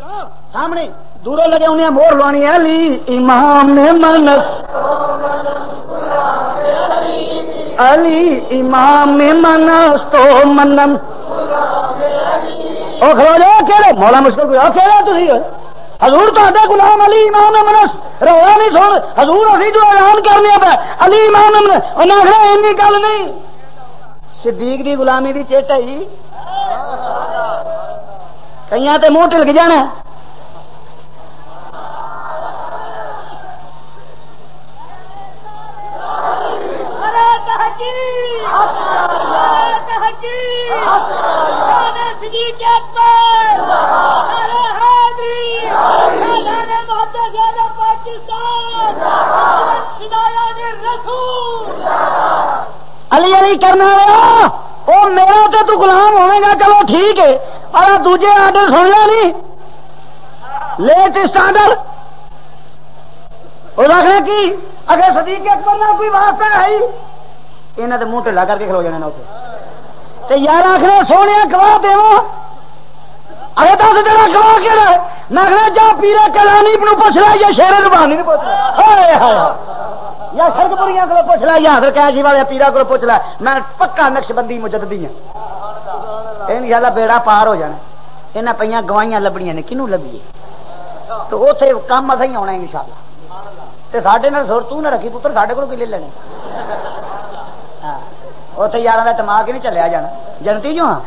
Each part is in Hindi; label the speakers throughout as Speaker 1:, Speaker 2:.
Speaker 1: सामने, दूरों लगे उन्हें मोर लुआनी है अली इमाम ने मनस। अली इमाम ने मनस तो मनम ओ खलो जाओ केड़े मौला मुश्किल कोई केड़े तुसी हजूर तो गुलाम अली इमाम ने मनस। रोया नहीं सुन हजूर असी जो ऐलान करने पे अली इमाम ने उन्हें आखिर इन्नी गल नहीं। सिद्दीक दी गुलामी दी चेट है कई ते मुँह ढिलक जाना अली अली करना वो मेरा तो तू गुलाम होगा चलो ठीक है और दूजे आर्डर सुन लिया नहीं लेट स्टैंडर्ड रखना की अगर सदीक अकबर ना कोई वास्ता है इन्हें तो मुँह ढिला करके खलो जाने उसे। यार आखने सोने गवाह देवो। अरे दस तेरा गवाह केड़ा मैं आखना जा पीरा कलानी पुछ ला, या शेर रबानी ने पुछ या सरगपुरिया को पुछ ला, या हजर कैशी वाले पीरा को पुछ ला। मैं पक्का नक्शबंदी मुजददी हाँ। इन गल बेड़ा पार हो जाना इन्हें पे गवाइया लभनिया ने किनू लभीए तो उसे काम असा ही आना इंशाला ਤੇ ਸਾਡੇ ਨਾਲ ਸੁਰ ਤੂੰ ਨਾ ਰੱਖੀ ਪੁੱਤਰ ਸਾਡੇ ਕੋਲ ਕੀ ਲੈ ਲੈਣੇ ਹਾਂ ਉੱਥੇ ਯਾਰਾਂ ਦਾ ਦਿਮਾਗ ਹੀ ਨਹੀਂ ਚੱਲਿਆ ਜਾਣਾ ਜਨਤੀ ਜੋ ਹਾਂ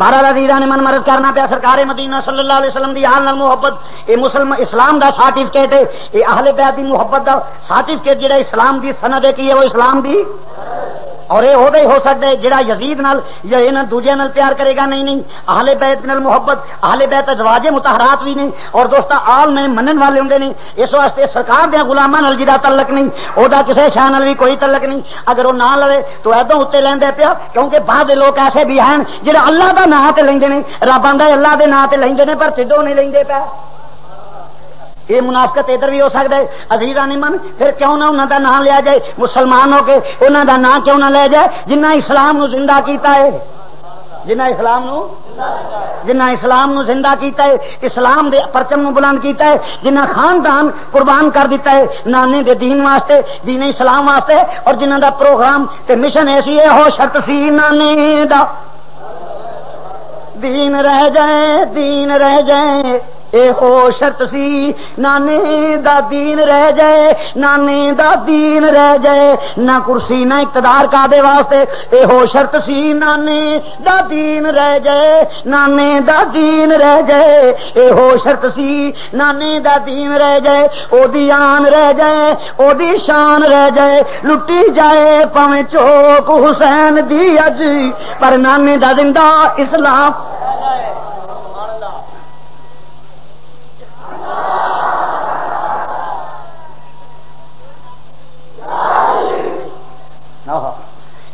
Speaker 1: महाराज अजीजा ने मन मरज करना पिया सरकार मदीना सल्लल्लाहु अलैहि वसल्लम दी हाल नाल मुहब्बत ए मुसलम इस्लाम दा सर्टिफिकेट है ए अहले बैत दी मुहब्बत दा सर्टिफिकेट जेड़ा इस्लाम दी की और ये होदा ही हो सकता है, जेड़ा यजीद नाल या इन्हां दूजे नाल प्यार करेगा, नहीं नहीं। अहले बैत नाल मुहब्बत, अहले बैत अजवाजे मुतहरात भी नहीं, और दोस्ता आल में मनन वाले होंगे नहीं। इस वास्ते सरकार दे गुलामां नाल जिदा तलक नहीं, ओदा किसी शाह नाल भी कोई तलक नहीं। अगर वो ना लवे तो ऐदों उत्ते लैंदे पिया, क्योंकि बाद लोग ऐसे भी हैं ते लेंदे ने रब आंदा अल्लाह दे नाम ते लेंदे ने पर टिड्डो नहीं लेंदे पिया ये मुनाफकत इधर भी हो सकता है। अजीजा नहीं मन, फिर क्यों ना उन्होंने नाम लिया जाए? मुसलमान हो के उन्होंने नाम क्यों ना लिया जाए? जिन्ना इस्लाम ज़िंदा किया है। जिन्ना इस्लाम जिन्ना इस्लाम ज़िंदा किया है, इस्लाम के परचम बुलंद किया है जिन्ना खानदान कुर्बान कर दिता है, नाने के दीन वास्ते, दीन इस्लाम वास्ते, और जिन्हों का प्रोग्राम ते मिशन ऐसी है, हो शर्त सी नाने का दीन रह जाए, दीन रह जाए। ਇਹੋ ਸ਼ਰਤ ਸੀ ਨਾਨੇ ਦਾ ਦੀਨ ਰਹਿ ਜਾਏ ਨਾਨੇ ਦਾ ਦੀਨ ਰਹਿ ਜਾਏ ਨਾ ਕੁਰਸੀ ਨਾ ਇਕਤਦਾਰ ਕਾਦੇ ਵਾਸਤੇ ਇਹੋ ਸ਼ਰਤ ਸੀ ਨਾਨੇ ਦਾ ਦੀਨ ਰਹਿ ਜਾਏ ਨਾਨੇ ਦਾ ਦੀਨ ਰਹਿ ਜਾਏ ਇਹੋ ਸ਼ਰਤ ਸੀ ਨਾਨੇ ਦਾ ਦੀਨ ਰਹਿ ਜਾਏ ਉਹਦੀ ਆਨ ਰਹਿ ਜਾਏ ਉਹਦੀ ਸ਼ਾਨ ਰਹਿ ਜਾਏ ਲੁੱਟੀ ਜਾਏ ਭਾਵੇਂ ਚੋਕ ਹੁਸੈਨ ਦੀ ਅੱਜ ਪਰ ਨਾਨੇ ਦਾ ਜ਼ਿੰਦਾ ਇਸਲਾਮ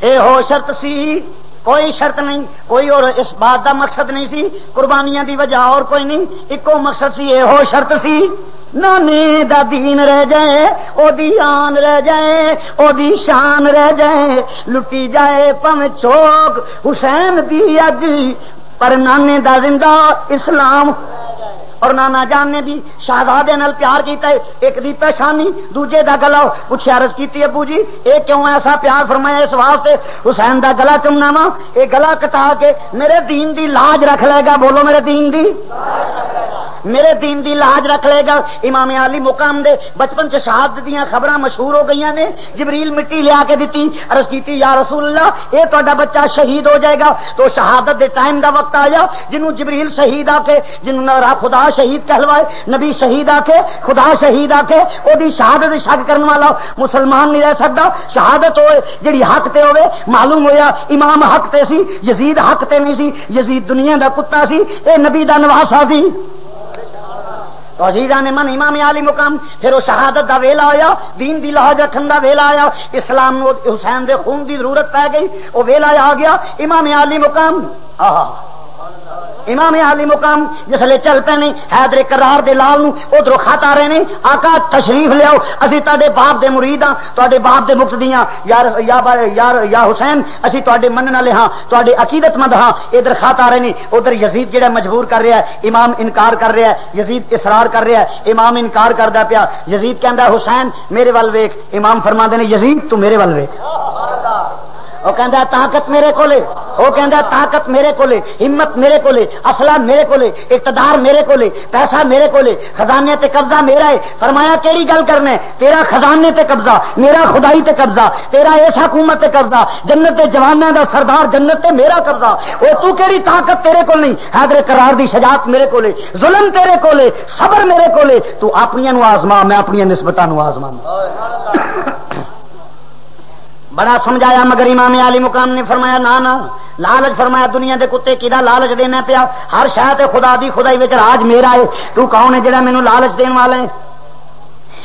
Speaker 1: ए हो शर्त सी, कोई शर्त नहीं, कोई और इस बात का मकसद नहीं सी, कुर्बानियाँ की वजह और कोई नहीं, इको मकसद सी, ए शर्त सी। नाने दा दीन रह जाए, ओदी आन रह जाए, ओदी शान रह जाए लुटी जाए पम चौक, हुसैन दी अज पर नाने दा ज़िंदा और नाना जान ने भी। शहजादे प्यार किया एक दी पहचानी दूजे का गला। पूछे अरज की अबू जी ये क्यों ऐसा प्यार फरमाया इस वास्ते? हुसैन का गला चुमना वा। ये गला कटा के मेरे दीन की लाज रख लेगा, बोलो मेरे दीन की मेरे दीन की लाज रख लेगा इमाम आली मुकाम दे। बचपन च शहादत दियाँ खबर मशहूर हो गई ने। जबरील मिट्टी लिया के दी अर्ज़ की या रसूल्ला ये बच्चा शहीद हो जाएगा। तो शहादत के टाइम का वक्त आया, जिन्हों जबरील शहीद आके जिन्होंने खुदा शहीद कहलवाए। नबी शहीद आके खुदा शहीद आके ओदी शहादत शक करने वाला मुसलमान नहीं रह सकता शहादत हो जी हक ते हो मालूम होया, इमाम हक ते सी, यजीद हक ते नहीं सी, यजीद दुनिया का कुत्ता सी, ए नबी का नवासा सी। तो अजीजा ने मन इमाम आली मुकाम, फिर शहादत का वेला आया, दीन की लहज रखन का वेला आया, इस्लाम हुसैन के खून की ज़रूरत पै गई वह वेला आ गया, इमाम आली मुकाम, आह। इमाम आली मुकाम जिसले चल पे ने हैदर करार दे लाल उधरों खत आ रहे ने आका तशरीफ़ लियाओ असि ते बाप दे मुरीद हाँ बाप दे मुक्त दिया यार या, यार या हुसैन असि ते मनने वाले हाँ ते अकीदतमंद हाँ इधर खत आ रहे ने उधर यजीद जेड़ा मजबूर कर रहा है इमाम इनकार कर रहा है यजीद इसरार कर रहा है इमाम इनकार करता पिया यजीद कहता हुसैन मेरे वाल वेख। इमाम फरमा देने यजीद तू मेरे वाल वेख। वो कहता ताकत मेरे को वो कहता ताकत मेरे को हिम्मत मेरे को असला मेरे को इकतदार मेरे को पैसा मेरे को खजाने ते कब्जा मेरा है। फरमाया केड़ी गल करने तेरा खजाने ते कब्जा, मेरा खुदाई ते कब्जा, तेरा इस हुकूमत ते कब्जा, जन्नत के जवाना का सरदार, जन्नत ते मेरा कब्जा। वो तू केड़ी ताकत तेरे को नहीं, हैदर करार की शजात मेरे को जुलम तेरे को सबर मेरे को तू अपन आजमा, मैं अपन निस्बत आजमा बड़ा समझाया, मगर इमाम आली मुकाम ने फरमाया, ना ना, लालच फरमाया, दुनिया के कुत्ते कि लालच देना पिया? हर शायद खुदा दी खुदाई राज मेरा है। तू कौन है जरा मैनू लालच देने वाले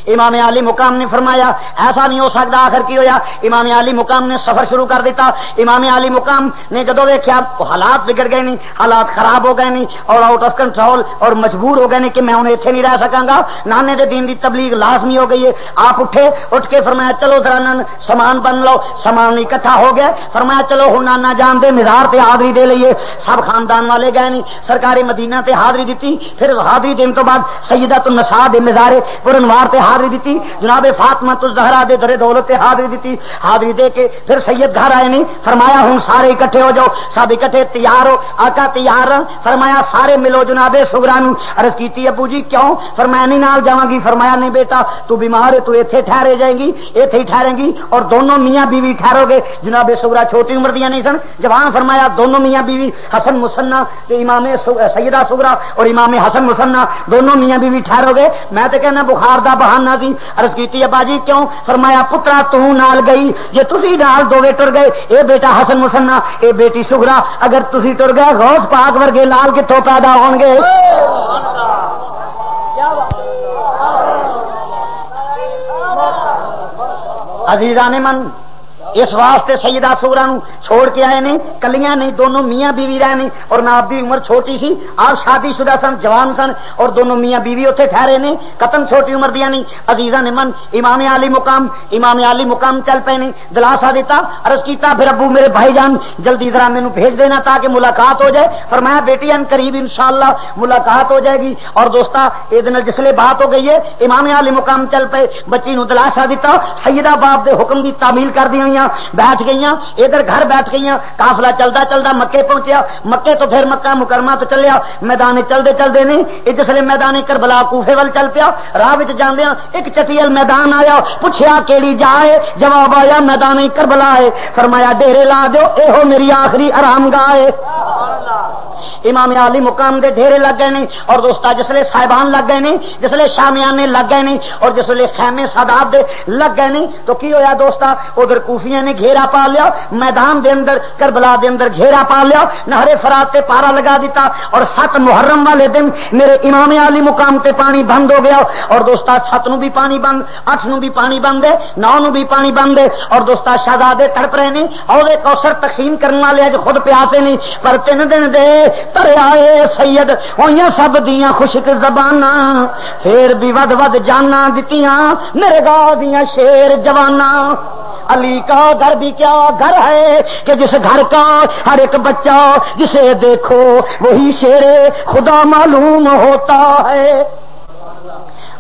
Speaker 1: इमाम अली मुकाम ने फरमाया, ऐसा नहीं हो सकता आखिर की होया। इमाम अली मुकाम ने सफ़र शुरू कर दिता। इमाम अली मुकाम ने जो देखा हालात बिगड़ गए नहीं, हालात खराब हो गए नहीं, और आउट ऑफ़ कंट्रोल और मजबूर हो गए नहीं कि मैं उन्हें इतने नहीं रह सकांगा। नाने के दिन की तबलीग लाजमी हो गई है। आप उठे, उठ के फरमाया, चलो जरा समान बन लो। समान इकट्ठा हो गया। फरमाया, चलो हूँ नाना जान दे, मिजार से हाजरी दे लीए सब खानदान वाले गए नहीं। सरकारी मदीना से हाजरी दी फिर हाजरी देने तो बाद सईदा तो नशा दे मिजारे पुरनवार से हाजरी दी जनाबे फातमा तो जहरा दे दरे दौलत हाजरी दी हाजरी दे के फिर सैयद घर आए नहीं। फरमाया हूँ सारे इकट्ठे हो जाओ। सब इकट्ठे तैयार हो। आका तैयार फरमाया, सारे मिलो जनाबे सुगरा अर्ज़ की अबू जी, क्यों? फरमाया नहीं नाल फरमाया, नहीं बेटा, तू बीमार है, तू इतने ठहरे जाएगी इतने ही ठहरेगी और दोनों मियाँ बीवी ठहरोगे। जनाबे सुगरा छोटी उम्र दिया नहीं सन। जवान फरमाया, दोनों मियाँ बीवी हसन मुसन्ना इमाम सैयदा सुगरा और इमाम हसन मुसन्ना, दोनों मियाँ बीवी ठहरोगे? मैं तो कहना, बुखार का बहाना सी अर्ज़ की अबा जी क्यों? फरमाया पुत्रा तू नाल गई। जे तुसी नाल दोवे टुर गए ए बेटा हसन मुसन्ना ए बेटी सुगरा अगर तुसी टुर गए गौस पाक वर्गे लाल कितों पैदा होंगे अजीजा ने मन इस वास्ते सईदा सूरा छोड़ के आए नहीं कलियाँ नहीं दोनों मियाँ बीवी रहे नहीं और ना आपकी उम्र छोटी सी, आप शादीशुदा सन, जवान सन, और दोनों मियाँ बीवी उत्थे ठहरे ने, कतन छोटी उम्र दिया नहीं अजीजा ने मन, इमाम आली मुकाम, इमाम आली मुकाम चल पे नहीं दिलासा दिता, अर्ज़ किया फिर अबू मेरे भाई जान जल्दी जरा मैनू भेज देना ताकि मुलाकात हो जाए पर मैं बेटी, अन करीब इंशाला मुलाकात हो जाएगी, और दोस्ता ये जिसले बात हो गई है, इमाम आली मुकाम चल पे, बच्ची दिलासा दिता सईदा बाप के हुक्म की तामील कर दी हुई बैठ गई इधर घर बैठ गई काफिला चलता चलता मक्के पहुंचया मक्के तो फिर मक्का मुकरमा तो चलिया मैदान चलते चलते नहीं जिसले मैदान करबला कूफे वाल चल पिया, राह एक चटियल मैदान आया पुछया केड़ी जाए, जवाब आया मैदान करबला है, फरमाया डेरे ला दो यो मेरी आखिरी आराम गाह इमाम आली मुकाम के ढेरे लग गए नहीं और दोस्ता जिसले साहिबान लग गए नहीं जिसले शामियाने लग गए नहीं और जिसले खैमे सादाब दे लग गए नहीं तो की होया दोस्ता? उधर कूफिया ने घेरा पा लिया, मैदान के अंदर, करबला के अंदर घेरा पा लिया, नहरे फरात से पारा लगा दिता, और सत मुहर्रम वाले दिन मेरे इमाम आली मुकाम से पानी बंद हो गया, और दोस्ता सत नु भी पानी बंद, अठ न भी पानी बंद है, नौ नु भी पानी बंद है, और दोस्ता शहजादे तड़प रहे ने और कौसर तकसीम करने वाले अज खुद प्यासे नहीं पर तीन दिन दे तरयाए सैयद होइया सब दिया खुशक जबाना। फिर भी वद वद जाना दितिया मेरे गा दिया शेर जवाना। अली का घर भी क्या घर है कि जिस घर का हर एक बच्चा जिसे देखो, वही शेरे खुदा मालूम होता है।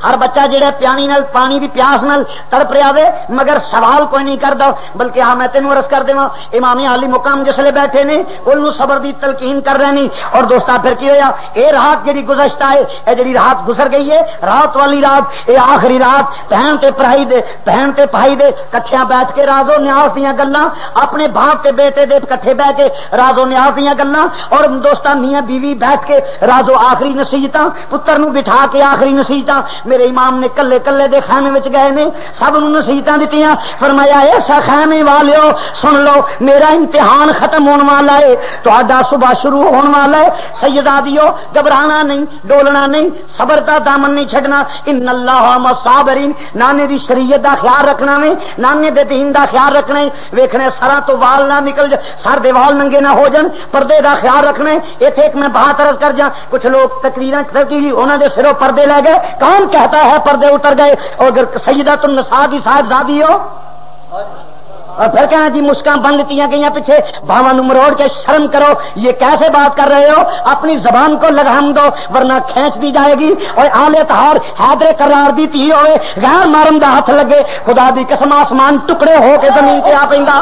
Speaker 1: हर बच्चा जेड़ा पानी नाल पानी की प्यास नाल तड़प रहा मगर सवाल कोई नहीं करता बल्कि हाँ मैं तेन अरस कर देव इमामी आली मुकाम जिसले बैठे ने उन्होंने सबर की तलकीन कर रहे नहीं और दोस्ता, फिर की होया? रात जी गुजश्ता है यह जी रात गुजर गई है, रात वाली रात ये आखिरी रात भैन ते पढ़ाई दे भैन ते भाई दे, कट्ठिया बैठ के राजो न्यास दिया गल्ला, अपने बाप के बेटे दे कट्ठे बह के राजो न्यास दिया गल्ला, और दोस्ता, मियाँ बीवी बैठ के राजो आखिरी नसीहत पुत्र बिठा के आखिरी नसीहत मेरे इमाम ने कले कले दे खैमे में गए ने सब नसीहत दित्तियाँ। फरमाया ऐसा खैमे वाले सुन लो, मेरा इम्तिहान खत्म होने वाला है तो सुबह शुरू होने वाला है। सैयदा दियो, घबराना नहीं, डोलना नहीं, सबर का दामन नहीं छड़ना इन अल्लाह साबरीन नाने की शरीयत का ख्याल रखना वे, नाने दे दीन का ख्याल रखना। है वेखने, सरा तो वाल ना निकल जा, सर दे वाल नंगे ना हो जान, पर्दे का ख्याल रखना। इतने एक मैं बात अर्ज़ कर जा, कुछ लोग तकरीर उन्होंने सिरों पर्दे ले गए, कौन कहता है पर्दे उतर गए और अगर सईदा तुम की साहबजादी हो और फिर कहना जी मुस्कान बन लेती गई पीछे भावा मरोड़ के शर्म करो ये कैसे बात कर रहे हो? अपनी जबान को लगाम दो वरना खेच दी जाएगी और आले तहार हैदरे करार दी थी हो गैर मारम का हाथ लगे खुदा दी कसम आसमान टुकड़े हो के ज़मीन से आ पेंदा।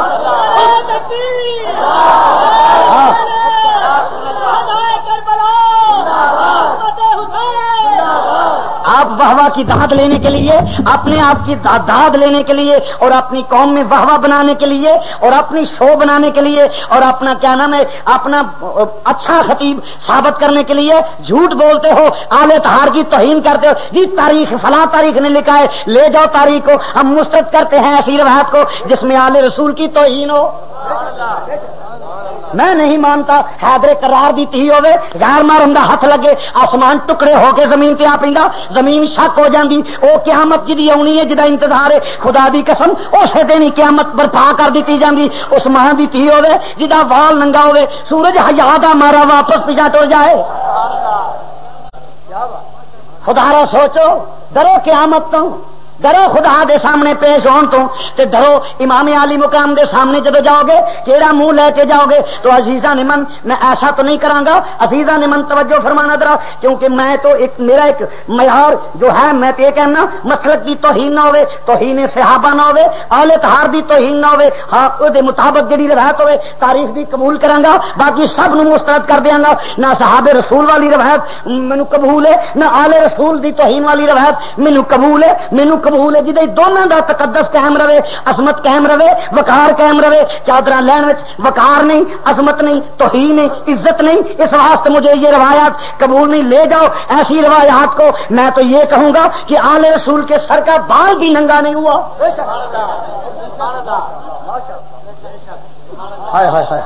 Speaker 1: वाहवा की दाद लेने के लिए, अपने आप की दाद लेने के लिए, और अपनी कौम में वाहवा बनाने के लिए, और अपनी शो बनाने के लिए, और अपना क्या नाम है, अपना अच्छा खतीब साबित करने के लिए झूठ बोलते हो, आले तहार की तोहीन करते हो। जी, तारीख, फला तारीख ने लिखा है, ले जाओ तारीख को, हम मुस्तरद करते हैं रवायत को, जिसमें आले रसूल की तोहीन हो। मैं नहीं मानता। हैदरे करार दी थी होवे गैर मारन का हथ लगे, आसमान टुकड़े होके ज़मीन पे आ पेंदा, ज़मीन शक हो जाती वो क्यामत जी आनी है, जिदा इंतज़ार है, खुदा की कसम उस दिन ही क्यामत बर्फा कर दी जाती उस माँ की धी होवे, जिदा वाल नंगा होवे, सूरज हजादा मारा वापस पिछा टुर जाए। खुदारा सोचो डरो क्यामत तो डरो खुदा दे सामने पेश होने तो डरो इमाम आली मुकाम दे सामने जब जाओगे केड़ा मुँह लेके जाओगे तो अजीजा ने मन मैं ऐसा तो नहीं करांगा। अजीजा ने मन तवज्जो फरमाना दरा क्योंकि मैं तो एक, मेरा एक मैार जो है, मैं तो कहना, मसलक की तोहीन ना हो तोहीन सहाबा ना हो आले तहार की तोहीन ना हो हाँ मुताबिक जी रवायत हो तारीफ़ भी कबूल करांगा, बाकी सब मुस्तरद कर देंगा ना सहाबे रसूल वाली रवायत मैनू कबूल है, ना आले रसूल की तोहीन वाली रवायत, मैनू कबूल है, मैनू कबूल है जिदे दोनों का तकदस कायम रवे असमत कायम रवे वकार कायम रवे। चादर लैन वकार नहीं असमत नहीं तो ही नहीं इज़्ज़त नहीं। इस वास्ते मुझे ये रवायात कबूल नहीं। ले जाओ ऐसी रवायात को। मैं तो ये कहूँगा कि आले रसूल के सर का बाल भी नंगा नहीं हुआ। हाय हाय हाय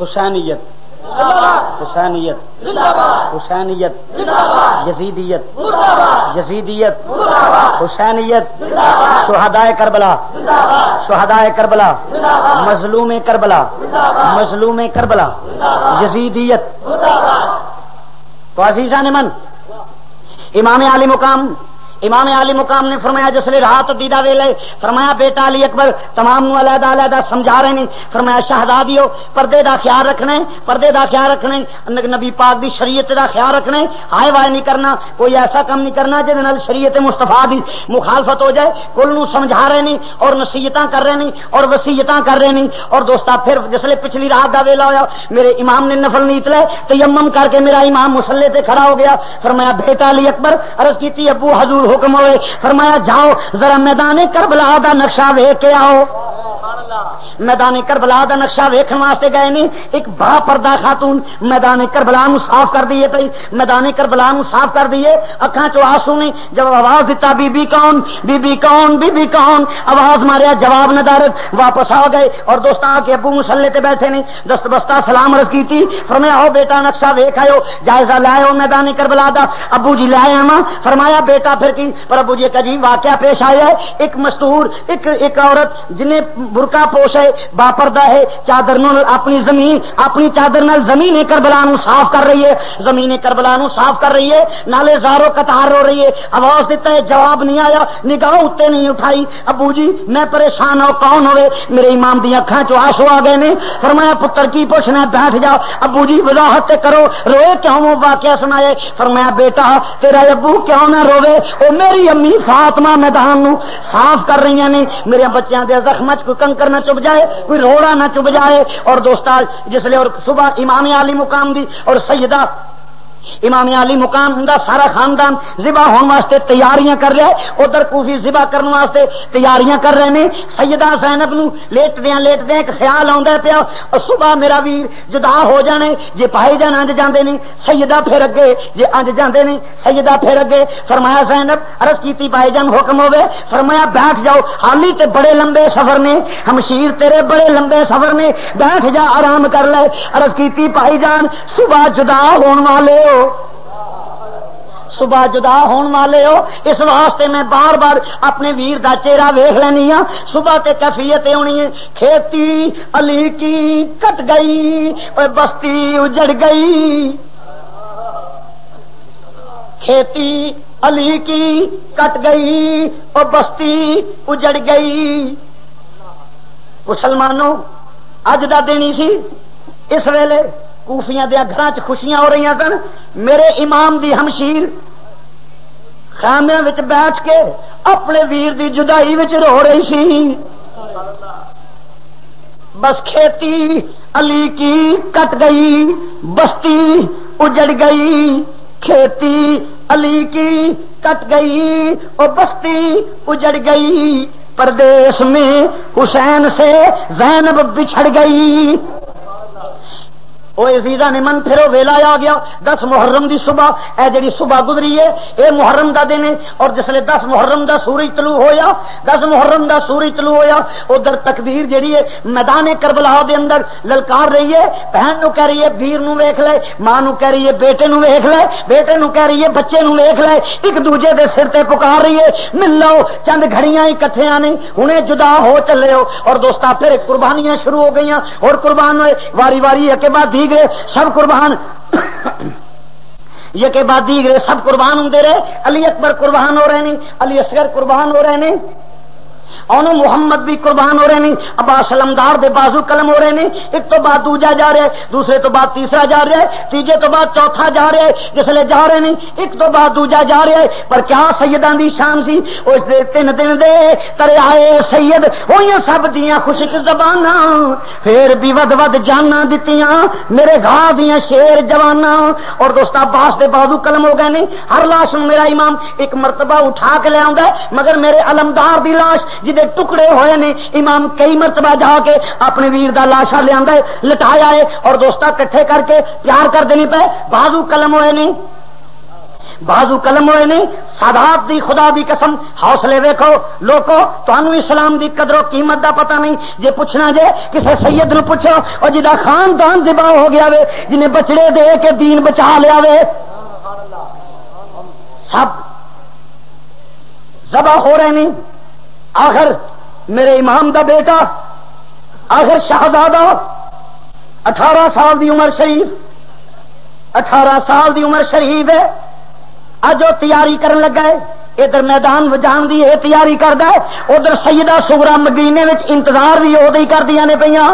Speaker 1: हुसैनियत। हुसैनियत। हुसैनियत। यजीदियत। यजीदियत। हुसैनियत। शहदाय करबला। शहदाय करबला। मजलूम करबला। मजलूम करबला। यजीदियत। तो अजीजा ने मन इमाम आली मुकाम। इमाम आली मुकाम ने फरमाया जिसले रात दीदा वेले, फरमाया, बेटा अली अकबर, तमाम अलहदा अलहदा समझा रहे नहीं फरमाया शहदादियो पर्दे का ख्याल रखने, पर्दे का ख्याल रखने नबी पाक की शरीयत का ख्याल रखने, हाय वाय नहीं करना, कोई ऐसा काम नहीं करना जिन्हें शरीयत मुस्तफ़ा की मुखालफत हो जाए। कुल समझा रहे नहीं और नसीहत कर रहे नहीं और वसीयत कर रहे नहीं और दोस्ता, फिर जिसले पिछली रात का वेला होया, मेरे इमाम ने नफल नीत ले तयम करके मेरा इमाम मुसल्ले से खड़ा हो गया। फरमाया, बेटा अली अकबर, अर्ज़ की अबू हजूर हुक्म होए। फरमाया जाओ जरा मैदान करबला का नक्शा वेख के आओ। मैदान करबला का नक्शा वेखन वास्ते गए नहीं एक बा पर्दा खातून मैदान करबला साफ़ कर दिए पी मैदान करबला साफ़ कर दिए। अखा चो आँसू ने जब आवाज़ दिता बीबी कौन? बीबी कौन? बीबी कौन? आवाज़ मारिया जवाब नदारत वापस आ गए और दोस्त आके अबू मुसल्ले ते बैठे नहीं दस्त बस्ता सलाम रस की फरमाया हो बेटा, नक्शा वेख आयो, जायजा लाओ मैदान करबला का अबू जी लाए आवा। फरमाया, बेटा, फिर की? प्रभु जी का जी वाक्य पेश आया है। एक मस्तूर एक एक औरत, जिन्हें बुरका पोश है है चादर अपनी ज़मीन, अपनी चादर नाल ज़मीन करबला साफ़ कर रही है, ज़मीन करबला साफ़ कर रही है, नाले जारो कतार रो रही है, आवाज़ दिता है, जवाब नहीं आया, निगाह उत्ते नहीं उठाई, अबू जी, मैं परेशान हो, कौन हो मेरे इमाम दी अखा चो आँसू आ गए ने, फरमाया, पुत्र, की पूछना बैठ जाओ, अबू जी, वजाहत करो, रोए क्यों वो वाक्य सुनाए? फरमाया, बेटा, तेरा अबू क्यों ना रोवे? ओ मेरी अम्मी फातमा मैदान साफ़ कर रही ने, मेरे बच्चों के जख्म च कोई कंकर न चुभ जाए जाए, कोई रोड़ा ना चुभ जाए। और दोस्त जिसलिए और सुबह इमाम आली मुकाम दी, और सैयदा इमाम अली मुकाम होंगे सारा खानदान जिबा होने वास्ते तैयारियाँ कर रहा है। उधर कूफी जिबा करने वास्ते तैयारियाँ कर रहे हैं। सैयदा सैनब न लेटद लेटद एक ख्याल आता पाया, और सुबह मेरा वीर जुदा हो जाने, जे पाए जान अंज जाते नहीं सैयदा फिर अगे जे अंज जाते नहीं सैयदा फिर अगे फरमाया, सैनब, अरस की पाए जान हुक्म हो फरमाया, बैठ जाओ, हाली ते बड़े लंबे सफ़र ने, हमशीर तेरे बड़े लंबे सफ़र ने, बैठ जा, आराम कर ले। अरस की पाई जान, सुबह जुदा होने वाले हो। सुबह जुदा होने वाले हो। इस वास्ते मैं बार बार अपने वीर का चेहरा वेख लेनी हाँ सुबह ते कैफियत होनी है खेती, अली की कट गई और बस्ती उजड़ गई। खेती, अली की कट गई और बस्ती उजड़ गई। मुसलमानों अज का दिन ही सी। इस कूफिया दया घर च खुशियाँ हो रही सन मेरे इमाम दी हमशीर। खामिया बैठ के अपने वीर की जुदाई रो रही सी। बस खेती अली की कट गई, बस्ती उजड़ गई। खेती अली की कट गई और बस्ती उजड़ गई। प्रदेश में हुसैन से जैनब बिछड़ गई। ਉਹ ਅਜ਼ੀਜ਼ਾ ਨੇ ਮਨ ਫਿਰੋ ਵੇਲਾ ਆ ਗਿਆ 10 ਮੁਹਰਮ ਦੀ ਸਵੇਰ ਇਹ ਜਿਹੜੀ ਸਵੇਰ ਗੁਜ਼ਰੀ ਹੈ ਇਹ ਮੁਹਰਮ ਦਾ ਦਿਨ ਹੈ ਔਰ ਜਿਸਲੇ 10 ਮੁਹਰਮ ਦਾ ਸੂਰਜ ਤਲੂ ਹੋਇਆ 10 ਮੁਹਰਮ ਦਾ ਸੂਰਜ ਤਲੂ ਹੋਇਆ ਉਧਰ ਤਕਬੀਰ ਜਿਹੜੀ ਹੈ ਮੈਦਾਨੇ ਕਰਬਲਾ ਦੇ ਅੰਦਰ ਲਲਕਾਰ ਰਹੀ ਹੈ ਭੈਣ ਨੂੰ ਕਹਿ ਰਹੀ ਹੈ ਵੀਰ ਨੂੰ ਵੇਖ ਲੈ ਮਾਂ ਨੂੰ ਕਹਿ ਰਹੀ ਹੈ ਬੇਟੇ ਨੂੰ ਵੇਖ ਲੈ ਬੇਟੇ ਨੂੰ ਕਹਿ ਰਹੀ ਹੈ ਬੱਚੇ ਨੂੰ ਵੇਖ ਲੈ ਇੱਕ ਦੂਜੇ ਦੇ ਸਿਰ ਤੇ ਪੁਕਾਰ ਰਹੀ ਹੈ ਮਿਲ ਲਓ ਚੰਦ ਘੜੀਆਂ ਇਕੱਠਿਆਂ ਨੇ ਹੁਣੇ ਜੁਦਾ ਹੋ ਚੱਲੇ ਹੋ ਔਰ ਦੋਸਤਾ ਫਿਰ ਕੁਰਬਾਨੀਆਂ ਸ਼ੁਰੂ ਹੋ ਗਈਆਂ ਔਰ ਕੁਰਬਾਨ ਹੋਏ ਵਾਰੀ ਵਾਰੀ ਅਕੇ ਬਾਦੀ दीगरे, सब कुर्बान। ये के बाद दीगरे, सब कुर्बान होंगे रहे। अली अकबर कुर्बान हो रहे नहीं अली असगर कुर्बान हो रहे नहीं ਉਹਨੂੰ ਮੁਹੰਮਦ ਵੀ ਕੁਰਬਾਨ ਹੋ ਰਹੇ ਨੇ ਅਬਾਸ ਸਲਮਦਾਰ ਦੇ ਬਾਜ਼ੂ ਕਲਮ ਹੋ ਰਹੇ ਨੇ ਇੱਕ ਤੋਂ ਬਾਅਦ ਦੂਜਾ ਜਾ ਰਿਹਾ ਦੂਸਰੇ ਤੋਂ ਬਾਅਦ ਤੀਸਰਾ ਜਾ ਰਿਹਾ ਤੀਜੇ ਤੋਂ ਬਾਅਦ ਚੌਥਾ ਜਾ ਰਿਹਾ ਜਿਸਲੇ ਜਾ ਰਹੇ ਨੇ ਇੱਕ ਤੋਂ ਬਾਅਦ ਦੂਜਾ ਜਾ ਰਿਹਾ ਪਰ ਕਿਆ ਸੈਯਦਾਂ ਦੀ ਸ਼ਾਨ ਸੀ ਉਸ ਦੇ ਤਿੰਨ ਦਿਨ ਦੇ ਤਰੇ ਆਏ ਸੈਯਦ ਹੋਈਆਂ ਸਭ ਦੀਆਂ ਖੁਸ਼ਕ ਜ਼ਬਾਨਾਂ ਫੇਰ ਵੀ ਵਦ ਵਦ ਜਾਨਾਂ ਦਿੱਤੀਆਂ ਮੇਰੇ ਘਾਹ ਦੀਆਂ ਸ਼ੇਰ ਜਵਾਨਾਂ ਔਰ ਦੋਸਤਾ ਅਬਾਸ ਦੇ ਬਾਜ਼ੂ ਕਲਮ ਹੋ ਗਏ ਨੇ ਹਰ ਲਾਸ਼ ਨੂੰ ਮੇਰਾ ਇਮਾਮ ਇੱਕ ਮਰਤਬਾ ਉਠਾ ਕੇ ਲਿਆਉਂਦਾ ਮਗਰ ਮੇਰੇ ਅਲਮਦਾਰ ਦੀ ਲਾਸ਼ ਜਿਹਦੇ ਟੁਕੜੇ ਹੋਏ ਨੇ ਇਮਾਮ ਕਈ ਮਰਤਬਾ ਜਾ ਕੇ ਆਪਣੇ ਵੀਰ ਦਾ ਲਾਸ਼ਾ ਲਿਆਂਦਾ ਲਟਾਇਆ ਹੈ ਔਰ ਦੋਸਤਾ ਇਕੱਠੇ ਕਰਕੇ ਪਿਆਰ ਕਰਦੇ ਨਹੀਂ ਪਏ ਬਾਜ਼ੂ ਕਲਮ ਹੋਏ ਨੇ बाजू कलम होए ने सादात दी खुदा दी कसम हौसले वेखो लोको तानू इस्लाम दी कदरों कीमत का पता नहीं जे पूछना जे किसी सैयद न पूछो और जिदा खानदान जिबा हो गया वे जिन्हें बचड़े दे के दीन बचा लिया वे सब जबा हो रहे नहीं आखिर मेरे इमाम का बेटा, आखिर शाहजादा अठारह साल की उम्र शरीफ, अठारह साल की उम्र शरीफ है। अज वो तैयारी कर लगा है। इधर मैदान वजान की यह तैयारी करता है। उधर सईदा सुगरा मदीने इंतज़ार भी ओद ही कर दिया ने पईया।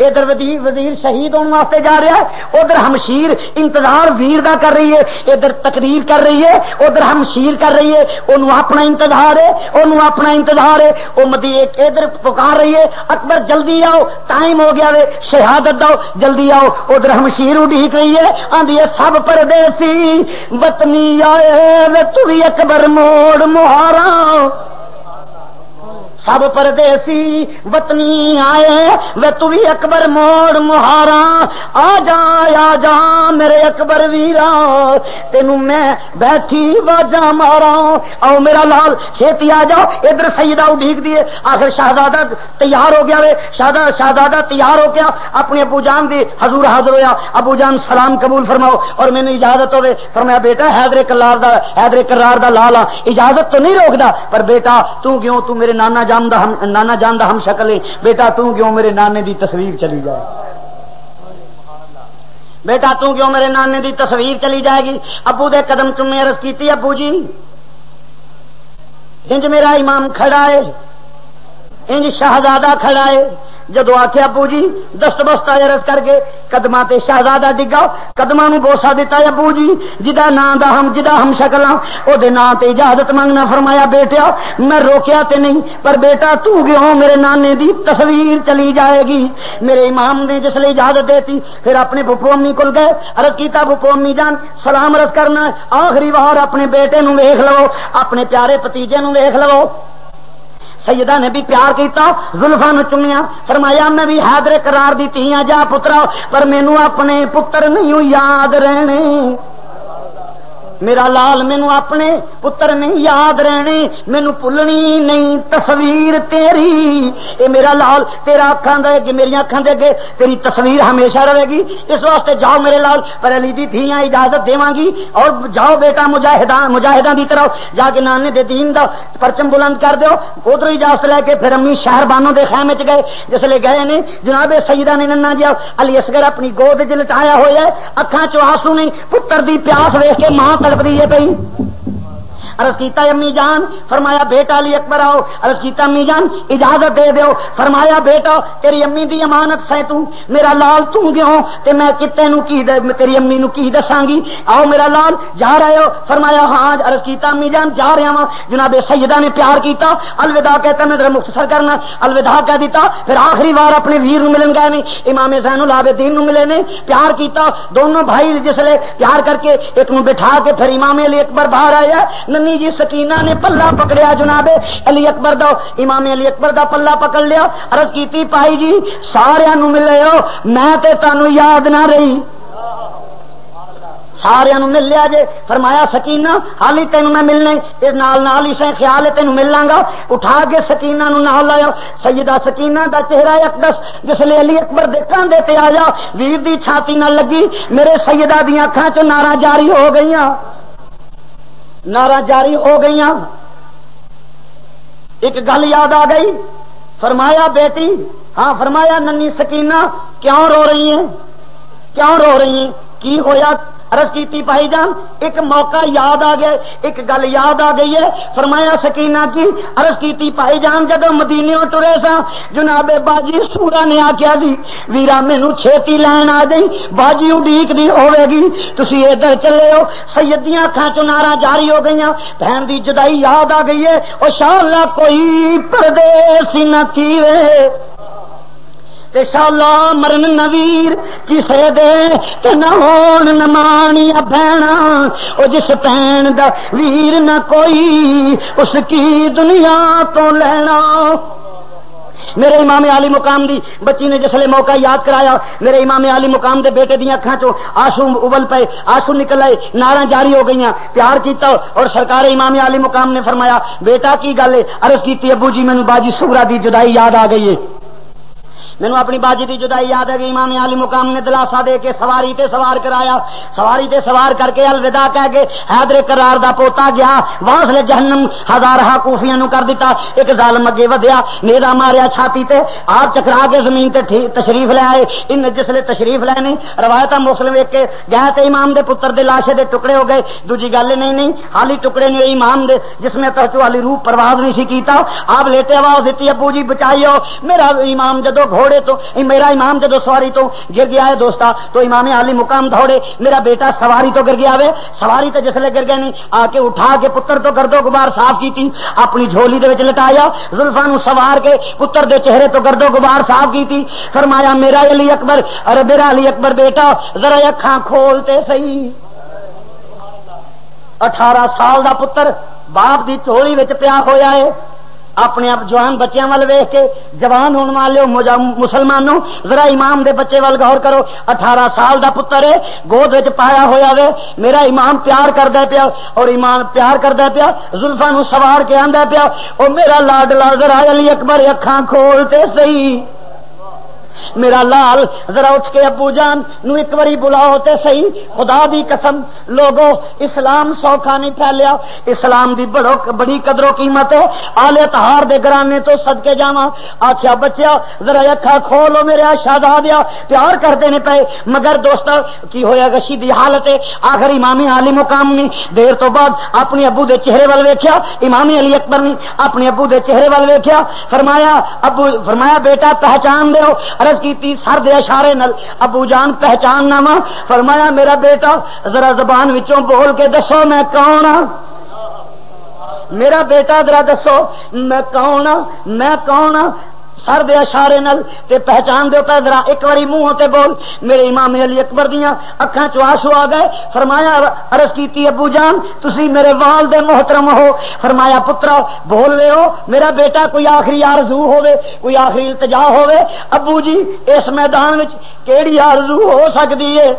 Speaker 1: इधर वज़ीर वज़ीर शहीद होने वास्ते जा रहा है, उधर हमशीर इंतज़ार वीर का कर रही है, इधर तकरीर कर रही है, उधर हमशीर कर रही है ओनू अपना इंतज़ार है ओनू अपना इंतज़ार है वो मदी एक इधर पुकार रही है, अकबर जल्दी आओ, टाइम हो गया वे, शहादत दो, जल्दी आओ, उधर हमशीर उड़ीक रही है आंधी है सब परदेसी, वतनी आए वे तू भी अकबर मोड़ मुहारा। सब परदेसी वतनी आए, वे तू भी अकबर मोड़ मुहारा। आ जा आ जा मेरे अकबर वीरा, तेन मैं बैठी वाजा मारा। आओ मेरा लाल, छेती आ जाओ, इधर सईदा उठीक दिए आखिर शाहजादा तैयार हो गया वे शाहजा शाहजादा तैयार हो गया। अपने अबू जान दी हजूर हाजिर होया। अबू जान सलाम कबूल फरमाओ, और मैंने इजाज़त हो फरमाया, बेटा, हैदरे कलार दा, हैदरे करार लाला इजाज़त तो नहीं रोकता पर बेटा, तू क्यों, तू मेरे नाना हम, नाना जान हम शकल है। बेटा, तू क्यों मेरे नाने की तस्वीर चली जाए बेटा, तू क्यों मेरे नाने की तस्वीर चली जाएगी? अबू दे कदम चुमे अरस की अबू जी। इंज मेरा इमाम खड़ा है। इंज शाहजादा खड़ा है ਜਦੋਂ ਆਖਿਆ ਅਬੂ ਜੀ ਦਸਤ ਬਸਤਾ ਅਰਜ਼ ਕਰਕੇ ਕਦਮਾਂ ਤੇ ਸ਼ਹਿਜ਼ਾਦਾ ਡਿੱਗਾ ਕਦਮਾਂ ਨੂੰ ਬੋਸਾ ਦਿੱਤਾ ਅਬੂ ਜੀ ਜਿਹਦਾ ਨਾਂ ਦਾ ਹਮ ਜਿਹਦਾ ਹਮ ਸ਼ਕਲਾਂ ਉਹਦੇ ਨਾਂ ਤੇ ਇਜਾਜ਼ਤ ਮੰਗਣਾ ਫਰਮਾਇਆ ਬੇਟਿਆ ਮੈਂ ਰੋਕਿਆ ਤੇ ਨਹੀਂ ਪਰ ਬੇਟਾ ਤੂੰ ਕਿਉਂ ਮੇਰੇ ਨਾਨੇ ਦੀ ਤਸਵੀਰ ਚਲੀ ਜਾਏਗੀ ਮੇਰੇ ਇਮਾਮ ਨੇ ਜਿਸ ਲਈ ਇਜਾਜ਼ਤ ਦੇਤੀ ਫਿਰ ਆਪਣੇ ਭੁੱਪੋ ਅੰਮੀ ਕੋਲ ਗਏ ਅਰਜ਼ ਕੀਤਾ ਭੁੱਪੋ ਅੰਮੀ ਜਾਨ ਸਲਾਮ ਅਰਜ਼ ਕਰਨਾ ਆਖਰੀ ਵਾਰ ਆਪਣੇ ਬੇਟੇ ਨੂੰ ਵੇਖ ਲਵੋ ਆਪਣੇ ਪਿਆਰੇ ਭਤੀਜੇ ਨੂੰ ਵੇਖ ਲਵੋ सैयदा ने भी प्यार किया जुल्फा न चुनिया फरमाया, मैं भी हैदर करार दी थी जा पुत्रा पर मैनू अपने पुत्र नहीं याद रहने मेरा लाल मैनू अपने पुत्र नहीं याद रहने, मैनू भुलनी नहीं तस्वीर तेरी। ये मेरा लाल तेरा अखा दे मेरी अखा दे अगे तेरी तस्वीर हमेशा रहेगी। इस वास्ते जाओ मेरे लाल पर अली दी धियाँ इजाज़त देवांगी, और जाओ बेटा मुजाहिदा मुजाहिदा की तरह जाके नाने दे दीन का परचम बुलंद कर दो उधर इजाज़त लैके फिर अम्मी शहर बानो के खैमे च गए, जिसले गए ने, जनाबे सईदा ने नन्ना जी अली असगर अपनी गोद च लटाया हुआ अखा चो आँसू नहीं पुत्र की प्यास वेख के माँ तड़पदी है पई अर्ज़ कीता, अम्मी जान। फरमाया, बेटा अली अकबर आओ। अर्ज़ कीता, अम्मी जान, इजाज़त दे दो फरमाया, बेटा, तेरी अम्मी की अमानत सै तू। मेरा लाल तू क्यों? ते मैं किते की तेरी अम्मी की दसांगी आओ मेरा लाल, जा रहे हो। फरमाया, हाँ अर्ज़ कीता, अम्मी जान, जा रहा वा जनाबे सैयदा ने प्यार किया अलविदा कहता, मैं मुख्तसर करना अलविदा कह दिता, फिर आखिरी बार अपने वीर मिलन गए ने। इमामे सैनुल आबेदीन मिले ने। प्यार किया दोनों भाई जिसले प्यार करके, एक बिठा के फिर इमामे अली अकबर बाहर आया। नन्नी जी सकीना ने पल्ला पकड़िया जनाबे। अली अकबर दो, इमामे अली अकबर का पल्ला पकड़ लिया। अरज की पाई जी सारिया मिले हो मैं तो तू याद ना रही। सारिया मिल लिया जे। फरमाया, सकीना, हाली तेन मैं मिलने। नाल नाल ही ख्याल है, तेन मिल लांगा उठा के सकीना नाल लाया। सईदा सकीना का चेहरा अकदस, जिसले अली अकबर दे कांधे ते आया, वीर की छाती न लगी मेरे सईदा दी अखा च नारा जारी हो गई नारा जारी हो गई एक गल याद आ गई, फरमाया, बेटी हाँ फरमाया नन्नी सकीना, क्यों रो रही है? क्यों रो रही है? की होया? अरज की भाईजान एक मौका याद आ गया, एक गल याद आ गई है। फरमाया, सकीना की अरज की भाईजान जब मदीने टुरे सा बाजी सूरा ने आख्या सी, वीरा, मेनू छेती लैन आ गई बाजी उडीक दी होगी तुम इधर चले हो सैयदियाँ अखा चो नारा जारी हो गई भैन की जुदाई याद आ गई है और शाला कोई परदेसी न थी नवीर, किसे दे ते न होन न मानिया भैना ओ जिस भैन दा वीर न कोई उसकी दुनिया तो लेना मेरे इमामे आली मुकाम दी बच्ची ने जिसले मौका याद कराया, मेरे इमामे आली मुकाम दे बेटे दी अखा चो आँसू उबल पे, आँसू निकल आए, नारा जारी हो गई प्यार किया और सरकार इमामे आली मुकाम ने फरमाया, बेटा, की गल अर्ज़ की अबू जी, मैनू बाजी सुगरा दी जुदाई याद आ गई है। मैनू अपनी बाजी की जुदाई याद है इमाम आली मुकाम ने दिलासा दे के सवारी ते सवार कराया। सवारी ते सवार करके अलविदा कह के हैदरे करार दा पोता गया। वासले जहनम हज़ार कूफिया कर दिता। एक जालम अगे वध्या नेदा मारिया छाती ते। आप चकरा के ज़मीन ते तशरीफ़ ले आए। इन जिसले तशरीफ़ लैने, रवायत मुस्लिम वेख के गया ते इमाम दे पुत्र दे लाशे दे टुकड़े हो गए। दूजी गल नहीं हाली टुकड़े ने इमाम दे, जिसमें तहचो हाली रूप परवाज नहीं कीता। आप लेटे आवाज़ दी अबू जी बचाइयो। मेरा इमाम जदों तो मेरा इमाम जो सवारी तो गिर गया है, दोस्ता। तो इमाम आली मुकाम दौड़े मेरा बेटा सवारी तो गिर गया है सवारी तो जिसले गिर गया नहीं, आके उठा के पुत्र तो गर्दो गुबार साफ़ की अपनी झोली के लटाया जुल्फा सवार के पुत्र के चेहरे तो गर्दो गुबार साफ़ की फरमाया, मेरा अली अकबर, अरे मेरा अली अकबर बेटा, जरा अखा खोलते सही। अठारह साल का पुत्र, बाप की झोली पिया होया है। अपने आप जवान बच्चों वाल वेख के जवान होने वाले मुसलमानों जरा इमाम दे बच्चे वाल गौर करो। अठारह साल का पुत्र है, गोद पाया होया वे। मेरा इमाम प्यार करता पिया, और ईमान प्यार करता पिया, जुल्फा सवार के आंदा पिया और मेरा लाडला जरा अली अकबर अखा खोलते सही। मेरा लाल, जरा उठ के अबू जान, नु एक बारी बुलाओ ते सही। खुदा दी कसम, लोगो, इस्लाम सौखा नहीं फैलिया इस्लाम दी बड़ो, बड़ी कदरों कीमत है। आले तहार दे घराने तो सदके जावा। आख्या बच्चा जरा अखा खोलो मेरे शहजादिया प्यार करते ने पे। मगर दोस्त, की होया गशी दी हालत है? आखिर इमामी आली मुकाम ने। देर तो बाद अपने अबू दे चेहरे वाल वेख्या। इमामी अली अकबर ने अपने अबू दे चेहरे वाल वेख्या। फरमाया अबू फरमाया, बेटा, पहचान दो अर्ज़ की सर दे इशारे नल। अबू जान पहचान ना वा फरमाया, मेरा बेटा, जरा जबान विचों बोल के दसो मैं कौन हाँ मेरा बेटा, जरा दसो, मैं कौन मैं कौन सर दे अशारे नल, ते पहचान दो पै जरा एक बारी मुँह ते बोल। मेरे इमाम अली अकबर दिया अखा चो आँसू आ गए। फरमाया अरस की अबू जान, तुसी मेरे वाल दे मोहतरम हो। फरमाया, पुत्रा बोल रहे हो, मेरा बेटा कोई आखिरी आरज़ू होवे, कोई आखिरी इल्तजा होवे। अबू जी, इस मैदान में केड़ी आरज़ू हो सकती है?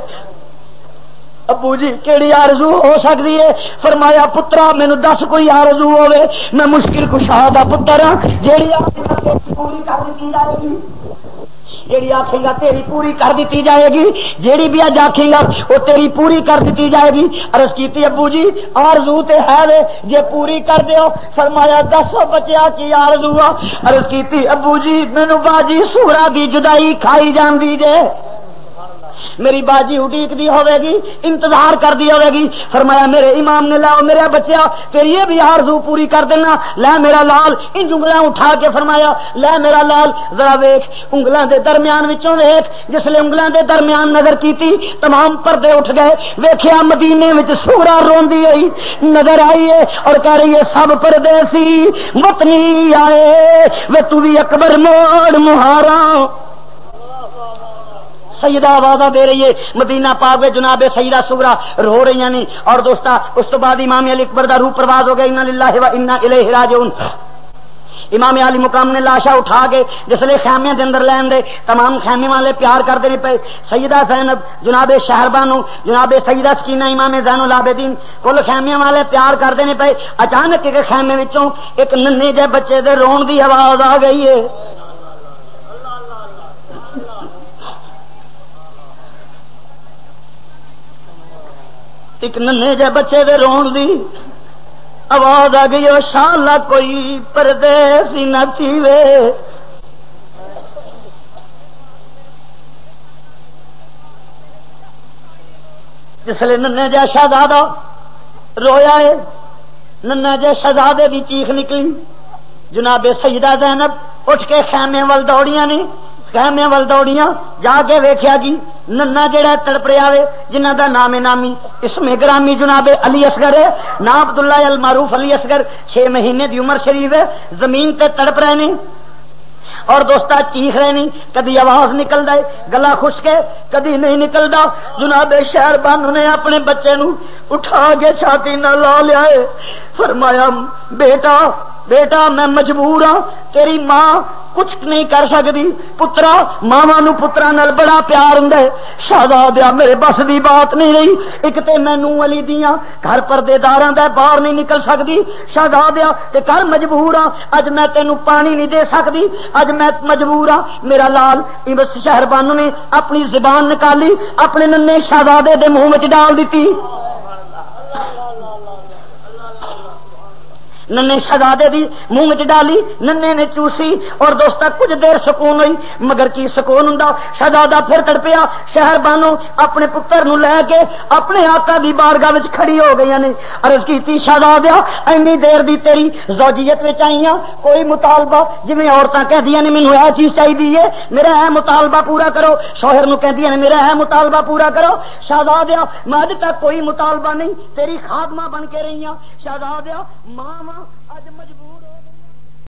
Speaker 1: अबू जी, केड़ी आरज़ू हो सकती है? फरमाया, पुत्रा, मेनू दस कोई आरज़ू होवे। मैं मुश्किल कुशा का पुत्र हाँ जेड़ी पूरी कर दी जाएगी। जेड़ी आखेगा, तेरी पूरी कर दी जाएगी। जेड़ी भी अज आखेगा वो तेरी पूरी कर दी जाएगी। अरस की अबू जी, आरज़ू ते है वे। जे पूरी कर दो फरमाया, दसो बच्चा की आरज़ू आ। अरस की अबू जी, मेनू बाजी, सूरा की जुदाई खाई जाती जे। मेरी बाजी उड़ीक दी होगी इंतज़ार कर दी होगी फरमाया, मेरे इमाम ने, लाओ मेरा बच्चा, फिर ये भी आरज़ू पूरी कर देना। लै मेरा लाल, इन उंगलियाँ उठा के फरमाया, लै मेरा लाल, जरा वेख उंगलों के दरम्यान वेख, जिसले उंगलों के दरम्यान नज़र की तमाम पर्दे उठ गए। वेख्या, मदीने सूरा रोंदी आई नज़र आई है और कह रही है सब परदेसी मतनी आए, वे तू भी अकबर मोड़ मुहारा। सईदा आवाजा दे रही है। मदीना में जुनाब सईदा सुगरा रो रही नहीं। और दोस्ता, उस तो बाद इमाम अली अकबर का रूप प्रवाद हो गया, इन्ना लिल्ला इन्ना इले राजून इमाम आली मुकाम ने लाशा उठा के जिसले खैमे के अंदर लैन दे, तमाम खैमे वाले प्यार करते नहीं पे सईदा जैनब, जुनाबे शहरबानू, जुनाबे सईदा सकीना इमाम जैनुल आबेदीन, कुल खैमे वाले प्यार करते नहीं पे अचानक एक खैमे एक नन्हे जे बच्चे दे रोन की आवाज़ आ गई है। एक नन्हे जे बच्चे दे रोन दी। आवाज़ आ गई शाला कोई परदेसी न थीवे जिसले नन्हे जै शहजादा रोया है, नन्हे जै शहजादे की चीख निकली। जनाबे सईदा जैनब उठ के खैमे वाल दौड़िया ने खैमे वाल दौड़िया जाके वेख्या की नन्ना जेड़ा तड़पड़िया वे जिन्हों का नाम है नामी इसमें ग्रामी जुनाबे अली असगर है ना अब्दुल्ला अल मारूफ अली असगर छह महीने की उम्र शरीफ है ज़मीन ते तड़प रहे ने और दोस्ता चीख रहे नहीं कदी आवाज़ निकल जाए गला खुशक है कदी नहीं निकलता जुनाबे शहर बंद ने अपने बच्चे नु उठा के छाती न ला लिया फरमाया बेटा बेटा, मैं मजबूर हाँ। तेरी माँ कुछ नहीं कर सकती। पुत्रा मावा पुत्रा नाल बड़ा प्यार होंगे शहजादिया मेरे बस की बात नहीं रही। एक तो मैनू अली दिया घर परदेदार बाहर नहीं निकल सकती शहजादिया ते कर मजबूर हाँ अज मैं तेन पानी नहीं दे सकती अज मैं मजबूर हाँ मेरा लाल इस शहरबान ने अपनी जबान निकाली। अपने नन्हे शहजादे के मुँह में डाल दी नन्ने शहजादे दी मुँह में डाली नन्ने ने चूसी, और दोस्ता कुछ देर सुकून हुई, मगर की सुकून हों शहजादा फिर तड़पिया, शहर बानो अपने पुत्र लैके अपने आका की बारगाह खड़ी हो गई ने। अर्ज़ की शहजादा इन्नी देर दी तेरी जौजियत आई हाँ कोई मुतालबा जिम्मे औरत कहदिया ने, मैनू यह चीज़ चाहिए है मेरा है मुतालबा पूरा करो। शोहर नु ने, मेरा है मुतालबा पूरा करो। शहजादा, मैं अज तक कोई मुतालबा नहीं, तेरी खादमा बन के रही हाँ शहजादा माँ आज मजबूर